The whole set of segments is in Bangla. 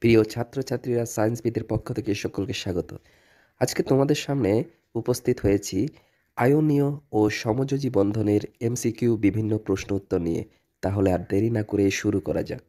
প্রিয় ছাত্রছাত্রীরা সায়েন্সবিদের পক্ষ থেকে সকলকে স্বাগত। আজকে তোমাদের সামনে উপস্থিত হয়েছি আয়নীয় ও সমযোজী বন্ধনের এমসিকিউ বিভিন্ন প্রশ্ন উত্তর নিয়ে। তাহলে আর দেরি না করে শুরু করা যাক।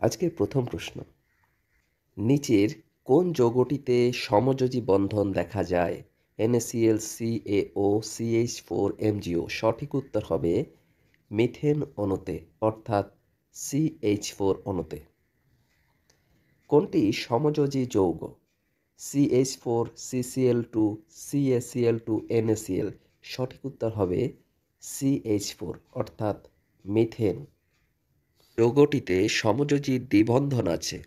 আজকের প্রথম প্রশ্ন। নিচের কোন যৌগটিতে সমযোজী বন্ধন দেখা যায়? NaCl CaO CH four MgO সঠিক উত্তর হবে মিথেন অণুতে, অর্থাৎ সিএইচ ফোর অণুতে। কোনটি সমযোজী যৌগ? CH four CCl two CaCl two NaCl সঠিক উত্তর হবে সিএইচ ফোর অর্থাৎ মিথেন। যৌগটিতে সমযোজী দ্বিবন্ধন আছে।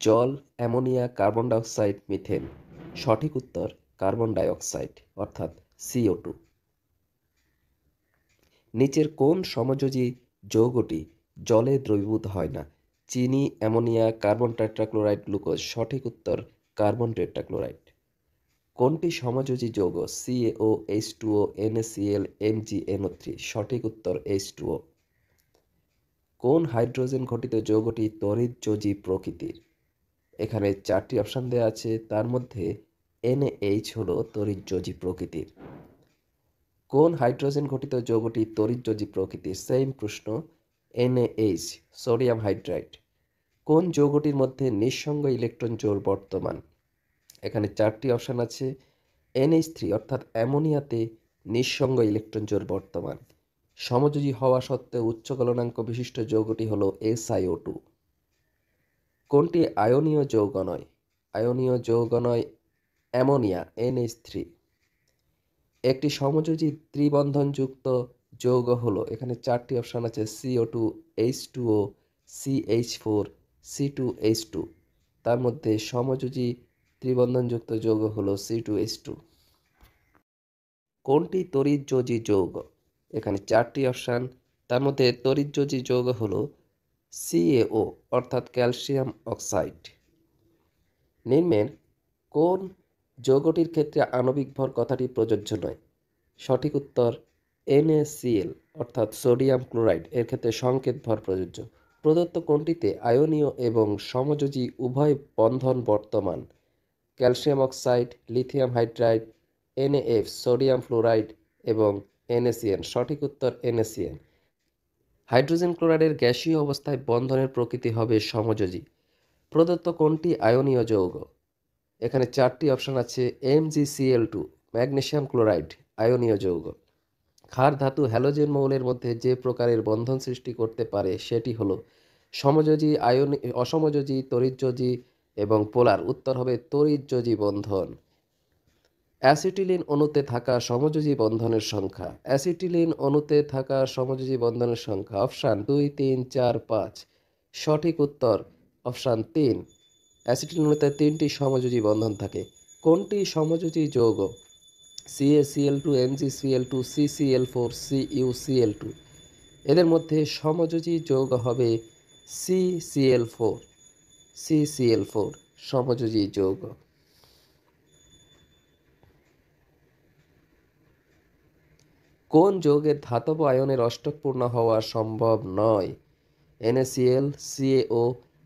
জল, অ্যামোনিয়া, কার্বন ডাইঅক্সাইড, মিথেন। সঠিক উত্তর, কার্বন ডাইঅক্সাইড, অর্থাৎ সিও টু নিচের কোন সমযোজী যৌগটি জলে দ্রবীভূত হয় না? চিনি, অ্যামোনিয়া, কার্বন টেট্রাক্লোরাইড, গ্লুকোজ, সঠিক উত্তর, কার্বন টেট্রাক্লোরাইড। কোনটি সমযোজী যৌগ? সিএও এইচ টু টুও এনএসিএল এমজিএনও থ্রি সঠিক উত্তর এইচ টুও কোন হাইড্রোজেন ঘটিত যৌগটি তড়িৎযোজী প্রকৃতির? এখানে চারটি অপশান দেওয়া আছে, তার মধ্যে এনএইচ হল তড়িৎযোজী প্রকৃতির। কোন হাইড্রোজেন ঘটিত যৌগটি তড়িৎযোজী প্রকৃতির? সেম প্রশ্ন এনএইচ সোডিয়াম হাইড্রাইড কোন যৌগটির মধ্যে নিঃসঙ্গ ইলেকট্রন জোর বর্তমান? এখানে চারটি অপশান আছে। এনএইচ থ্রি, অর্থাৎ অ্যামোনিয়াতে নিঃসঙ্গ ইলেকট্রন জোর বর্তমান। সমযোজী হওয়া সত্ত্বেও উচ্চ গলনাঙ্ক বিশিষ্ট যৌগটি হল এসআইও টু। কোনটি আয়নীয় যৌগ নয়? আয়নীয় যৌগ নয় অ্যামোনিয়া, এনএইচ থ্রি। একটি সমযোজী ত্রিবন্ধনযুক্ত যৌগ হলো, এখানে চারটি অপশান আছে CO two, H two O CH four C two H two তার মধ্যে সমযোজী ত্রিবন্ধনযুক্ত যৌগ হলো সি টু এইচ টু কোনটি তড়িৎযোজী যৌগ? এখানে চারটি অপশান। তার মধ্যে তড়িৎযোজী যৌগ হলো সিএও অর্থাৎ ক্যালসিয়াম অক্সাইড। নিম্নের, কোন যৌগটির ক্ষেত্রে আণবিক ভর কথাটি প্রযোজ্য নয়? সঠিক উত্তর এনএসিএল অর্থাৎ সোডিয়াম ক্লোরাইড। এর ক্ষেত্রে সংকেত ভর প্রযোজ্য। প্রদত্ত কোনটিতে আয়নীয় এবং সমযোজী উভয় বন্ধন বর্তমান? Calcium oxide, lithium hydride, NAF sodium fluoride এবং এনএসিএন। সঠিক উত্তর এনএসিএন। হাইড্রোজেন ক্লোরাইডের গ্যাসীয় অবস্থায় বন্ধনের প্রকৃতি হবে সমযোজী। প্রদত্ত কোনটি আয়নীয় যৌগ? এখানে চারটি অপশন আছে এমজিসিএল টু ম্যাগনেশিয়াম ক্লোরাইড, আয়নীয় যৌগ। ক্ষার ধাতু হ্যালোজেন মৌলের মধ্যে যে প্রকারের বন্ধন সৃষ্টি করতে পারে সেটি হলো সমযোজী আয়ন, অসমযোজী, তরিতযোজী এবং পোলার। উত্তর হবে তরিতযোজী বন্ধন। অ্যাসিটিলিন অণুতে থাকা সমযোজী বন্ধনের সংখ্যা। অ্যাসিটিলিন অণুতে থাকা সমযোজী বন্ধনের সংখ্যা অপশান দুই, তিন, চার, পাঁচ। সঠিক উত্তর অপশান তিন। অ্যাসিটিলিন অণুতে তিনটি সমযোজী বন্ধন থাকে। কোনটি সমযোজী যৌগ? CaCl two MgCl two CCl four CuCl two এদের মধ্যে সমযোজী যৌগ হবে সিসিএল ফোর সিসিএল ফোর সমযোজী যৌগ। কোন যৌগের ধাতব আয়নের অষ্টকপূর্ণ হওয়া সম্ভব নয়? NaCl CaO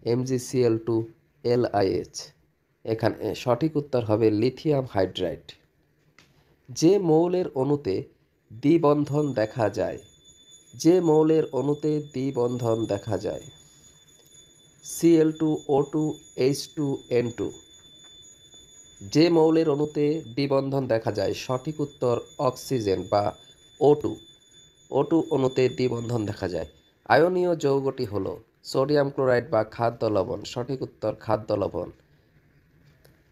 MgCl two LiH এখানে সঠিক উত্তর হবে লিথিয়াম হাইড্রাইড যে মৌলের অণুতে দ্বিবন্ধন দেখা যায়, যে মৌলের অণুতে দ্বিবন্ধন দেখা যায়। CL two O two H two N two যে মৌলের অণুতে দ্বিবন্ধন দেখা যায়, সঠিক উত্তর অক্সিজেন বা ও টু ও টু অণুতে দ্বিবন্ধন দেখা যায়। আয়নীয় যৌগটি হলো সোডিয়াম ক্লোরাইড বা খাদ্য লবণ, সঠিক উত্তর খাদ্য লবণ।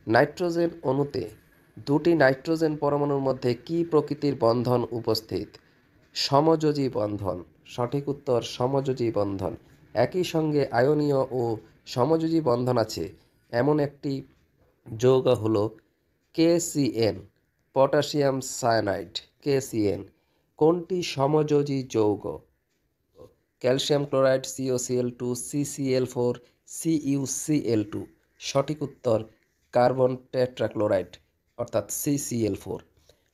নাইট্রোজেন অণুতে দুটি নাইট্রোজেন পরমাণুর মধ্যে কি প্রকৃতির বন্ধন উপস্থিত? সমযোজী বন্ধন। সঠিক উত্তর, সমযোজী বন্ধন। একই সঙ্গে আয়নীয় ও সমযোজী বন্ধন আছে। এমন একটি যৌগ হল কেসিএন, পটাশিয়াম সায়ানাইড, কেসিএন। কোনটি সমযোজী যৌগ? Calcium chloride CoCl two CCl four CuCl two সঠিক উত্তর, কার্বন টেট্রাক্লোরাইড। অর্থাৎ সিসিএল ফোর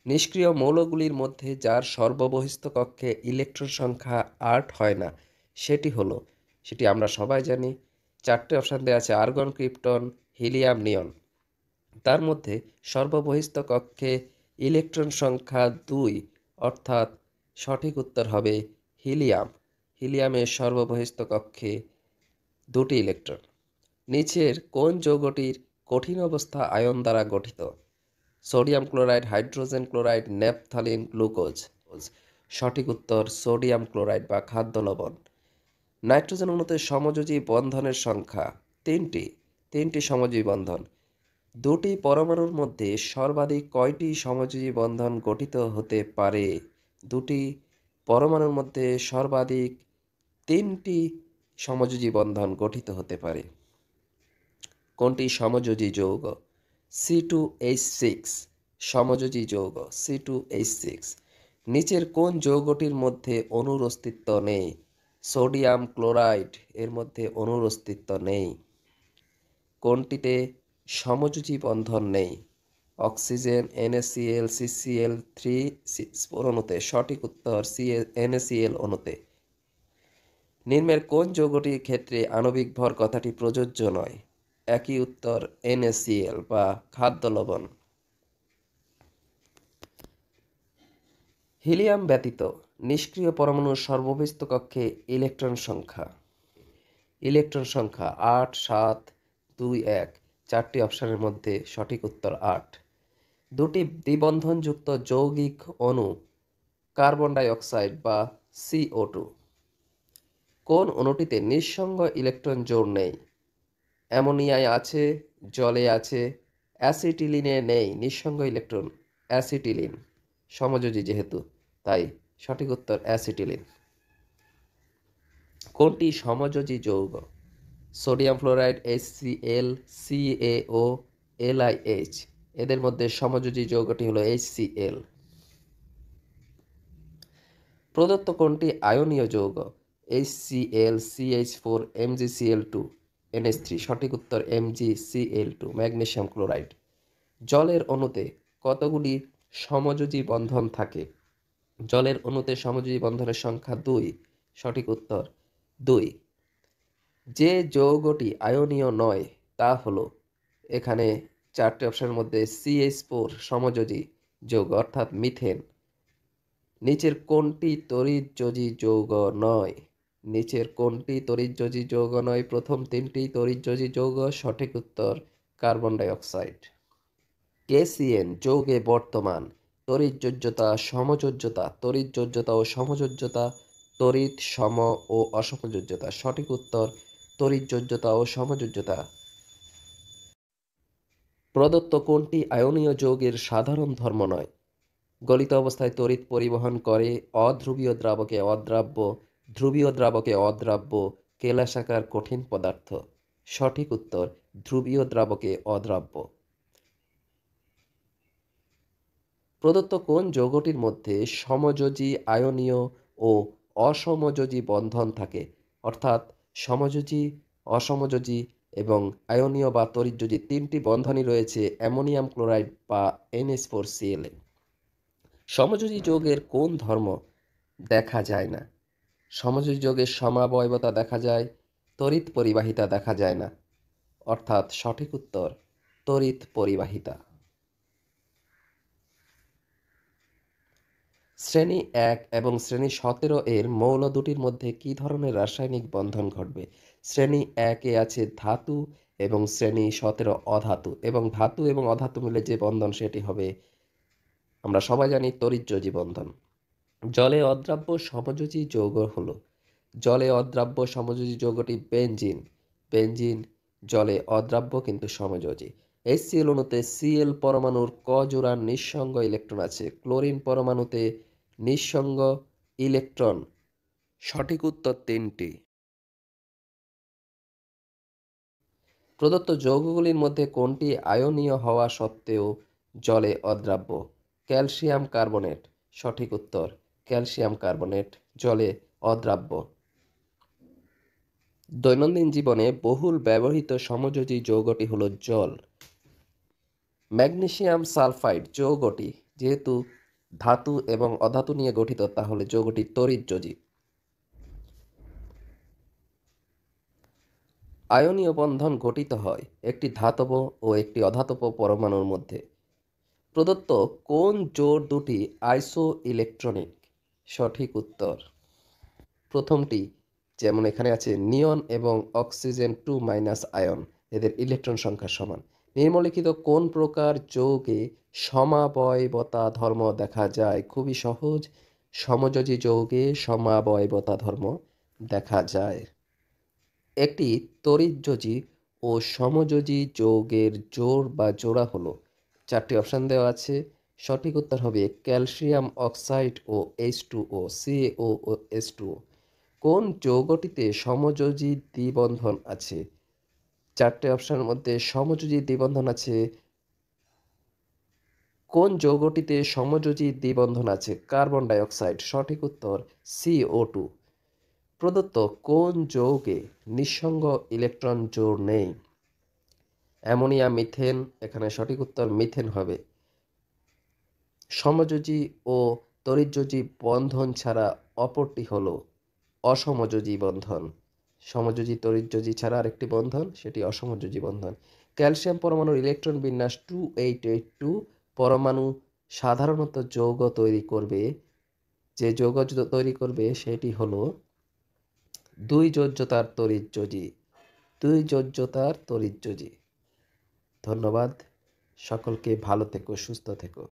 নিষ্ক্রিয় মৌলগুলির মধ্যে যার সর্ববহিস্থ কক্ষে ইলেকট্রন সংখ্যা আট হয় না, সেটি হলো, সেটি আমরা সবাই জানি, চারটে অপশান দেওয়া আছে আর্গন ক্রিপ্টন হিলিয়াম নিয়ন তার মধ্যে সর্ববহিস্থ কক্ষে ইলেকট্রন সংখ্যা দুই, অর্থাৎ সঠিক উত্তর হবে হিলিয়াম হিলিয়ামের সর্ববহিস্থ কক্ষে দুটি ইলেকট্রন নিচের কোন যৌগটির কঠিন অবস্থা আয়ন দ্বারা গঠিত? Sodium chloride, hydrogen chloride naphthalene glucose. সঠিক উত্তর, সোডিয়াম ক্লোরাইড বা খাদ্য লবণ। নাইট্রোজেন অণুতে সমযোজী বন্ধনের সংখ্যা তিনটি। তিনটি সমযোজী বন্ধন। দুটি পরমাণুর মধ্যে সর্বাধিক কয়টি সমযোজী বন্ধন গঠিত হতে পারে? দুটি পরমাণুর মধ্যে সর্বাধিক তিনটি সমযোজী বন্ধন গঠিত হতে পারে। কোনটি সমযোজী যৌগ? সি টু এইচ সিক্স সমযোজী যৌগ সি টু এইচ সিক্স নিচের কোন যৌগটির মধ্যে অণুর অস্তিত্ব নেই? সোডিয়াম ক্লোরাইড এর মধ্যে অণুর অস্তিত্ব নেই। কোনটিতে সমযোজী বন্ধন নেই? অক্সিজেন এনএসিএল সিসিএল থ্রি অণুতে। সঠিক উত্তর সি এনএসিএল অণুতে। নিম্নের কোন যৌগটির ক্ষেত্রে আণবিক ভর কথাটি প্রযোজ্য নয়? একই উত্তর এনএসিএল বা খাদ্য লবণ। হিলিয়াম ব্যতীত নিষ্ক্রিয় পরমাণুর সর্ববৃস্ত কক্ষে ইলেকট্রন সংখ্যা। ইলেকট্রন সংখ্যা আট, সাত, দুই, এক, চারটি অপশানের মধ্যে সঠিক উত্তর আট। দুটি দ্বিবন্ধনযুক্ত যৌগিক অণু, কার্বন ডাইঅক্সাইড বা সিও টু। কোন অণুটিতে নিঃসঙ্গ ইলেকট্রন জোর নেই? অ্যামোনিয়ায় আছে, জলে আছে, অ্যাসিটিলিনে নেই, নিঃসঙ্গ ইলেকট্রন, অ্যাসিটিলিন। সমযোজী যেহেতু, তাই সঠিক উত্তর অ্যাসিটিলিন। কোনটি সমযোজী যৌগ? Sodium fluoride C L C O L CAO LIH এদের মধ্যে সমযোজী যৌগটি হলো এইচসিএল প্রদত্ত কোনটি আয়নীয় যৌগ? HCL CH four MGCL two NS three, সঠিক উত্তর এমজিসিএল টু ম্যাগনেশিয়াম ক্লোরাইড। জলের অণুতে কতগুলি সমযোজী বন্ধন থাকে? জলের অণুতে সমযোজী বন্ধনের সংখ্যা দুই, সঠিক উত্তর দুই। যে যৌগটি আয়নীয় নয়, তা হলো এখানে চারটি অপশনের মধ্যে সিএইচ ফোর সমযোজী যৌগ, অর্থাৎ মিথেন। নিচের কোনটি তরিতযোজী যৌগ নয়? নিচের কোনটি তরিতযোজী যৌগ নয়? প্রথম তিনটি তরিতযোজী যৌগ, সঠিক উত্তর, কার্বন ডাইঅক্সাইড। কেসিএন যৌগে বর্তমান, তরিতযোজ্যতা, সমযোজ্যতা, তরিতযোজ্যতা ও সমযোজ্যতা, তড়িৎ, সম ও অসমযোজ্যতা, সঠিক উত্তর, তড়িৎযোজ্যতা ও সমযোজ্যতা। প্রদত্ত কোনটি আয়নীয় যৌগের সাধারণ ধর্ম নয়? গলিত অবস্থায় তড়িৎ পরিবহন করে, অধ্রুবীয় দ্রাবকে অদ্রাব্য ধ্রুবীয় দ্রাবকে অদ্রাব্য কেলাসাকার কঠিন পদার্থ। সঠিক উত্তর, ধ্রুবীয় দ্রাবকে অদ্রাব্য। প্রদত্ত কোন যৌগটির মধ্যে সমযোজী আয়নীয় ও অসমযোজী বন্ধন থাকে? অর্থাৎ সমযোজী, অসমযোজী এবং আয়নীয় বা তরিযোজী তিনটি বন্ধনই রয়েছে অ্যামোনিয়াম ক্লোরাইড বা এনএস ফোর সিএলএ সমযোজী যৌগের কোন ধর্ম দেখা যায় না? সমযোজী যৌগের সমাবয়বতা দেখা যায় তড়িৎ পরিবাহিতা দেখা যায় না। অর্থাৎ সঠিক উত্তর তড়িৎ পরিবাহিতা। শ্রেণি এক এবং শ্রেণি সতেরো এর মৌল দুটির মধ্যে কি ধরনের রাসায়নিক বন্ধন ঘটবে? শ্রেণি একে আছে ধাতু এবং শ্রেণি সতেরো অধাতু এবং ধাতু এবং অধাতু মিলে যে বন্ধন সেটি হবে, আমরা সবাই জানি তরিজ্যোজী বন্ধন জলে অদ্রাব্য সমযোজী যৌগ হলো। জলে অদ্রাব্য সমযোজী যৌগটি বেঞ্জিন বেঞ্জিন জলে অদ্রাব্য কিন্তু সমযোজী। এসসিএল অণুতে সিএল পরমাণুর ক জোড়ার নিঃসঙ্গ ইলেকট্রন আছে। ক্লোরিন পরমাণুতে নিঃসঙ্গ ইলেকট্রন। সঠিক উত্তর তিনটি। প্রদত্ত যৌগগুলির মধ্যে কোনটি আয়নীয় হওয়া সত্ত্বেও জলে অদ্রাব্য? Calcium carbonate. সঠিক উত্তর ক্যালসিয়াম কার্বনেট জলে অদ্রাব্য। দৈনন্দিন জীবনে বহুল ব্যবহৃত সমযোজী যৌগটি হলো জল। ম্যাগনেসিয়াম সালফাইড যৌগটি যেহেতু ধাতু এবং অধাতু নিয়ে গঠিত, তাহলে যৌগটি তড়িৎযোজী আয়নীয় বন্ধন গঠিত হয় একটি ধাতব ও একটি অধাতব পরমাণুর মধ্যে। প্রদত্ত কোন জোড় দুটি আইসো ইলেকট্রনিক সঠিক উত্তর। প্রথমটি, যেমন এখানে আছে, নিয়ন এবং অক্সিজেন টু মাইনাস আয়ন, এদের ইলেকট্রন সংখ্যা সমান। নিম্নলিখিত কোন প্রকার যৌগে সমাবয়বতা ধর্ম দেখা যায়? খুবই সহজ, সমযোজী যৌগে সমাবয়বতা ধর্ম দেখা যায়। একটি তড়িৎযোজী ও সমযোজী যৌগের জোড় বা জোড়া হলো, চারটি অপশান দেওয়া আছে। সঠিক উত্তর হবে ক্যালসিয়াম অক্সাইড ও এইচ টু ও সিএও ও এস টু কোন যৌগটিতে সমযোজী দ্বিবন্ধন আছে? চারটে অপশানের মধ্যে সমযোজী দ্বিবন্ধন আছে। কোন যৌগটিতে সমযোজী দ্বিবন্ধন আছে? কার্বন ডাইঅক্সাইড, সঠিক উত্তর সিও টু প্রদত্ত কোন যৌগে নিঃসঙ্গ ইলেকট্রন জোড় নেই? অ্যামোনিয়া, মিথেন, এখানে সঠিক উত্তর মিথেন হবে। সমযোজী ও তরিযোজী বন্ধন ছাড়া অপরটি হল অসমযোজী বন্ধন। সমযোজী তরিযোজী ছাড়া আরেকটি বন্ধন, সেটি অসমযোজী বন্ধন। ক্যালসিয়াম পরমাণুর ইলেকট্রন বিন্যাস টু এইট এইট টু পরমাণু সাধারণত যৌগ তৈরি করবে। যে যৌগ তৈরি করবে, সেটি হলো দুই যোজ্যতার তরিযোজী দুই যোজ্যতার তরিযোজী ধন্যবাদ। সকলকে ভালো থেকো, সুস্থ থেকো।